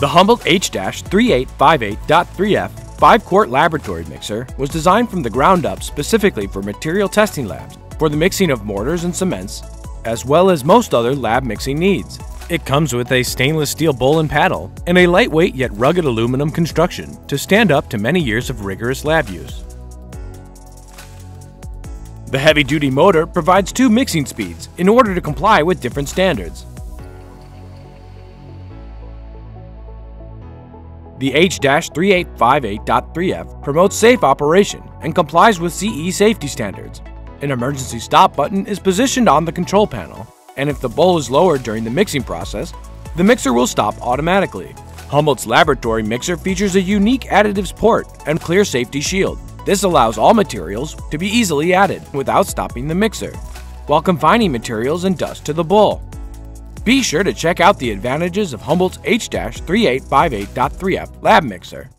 The Humboldt H-3858.3F 5-quart laboratory mixer was designed from the ground up specifically for material testing labs for the mixing of mortars and cements, as well as most other lab mixing needs. It comes with a stainless steel bowl and paddle, and a lightweight yet rugged aluminum construction to stand up to many years of rigorous lab use. The heavy-duty motor provides two mixing speeds in order to comply with different standards. The H-3858.3F promotes safe operation and complies with CE safety standards. An emergency stop button is positioned on the control panel, and if the bowl is lowered during the mixing process, the mixer will stop automatically. Humboldt's laboratory mixer features a unique additives port and clear safety shield. This allows all materials to be easily added without stopping the mixer, while confining materials and dust to the bowl. Be sure to check out the advantages of Humboldt's H-3858.3F lab mixer.